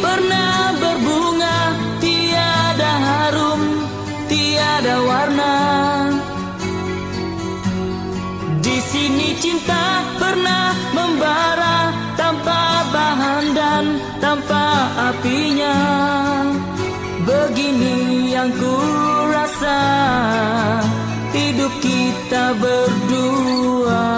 pernah berbunga Tiada harum, tiada warna. Di sini cinta pernah membara Tanpa bahan dan tanpa apinya. Begini yang ku rasa Hidup kita berdua.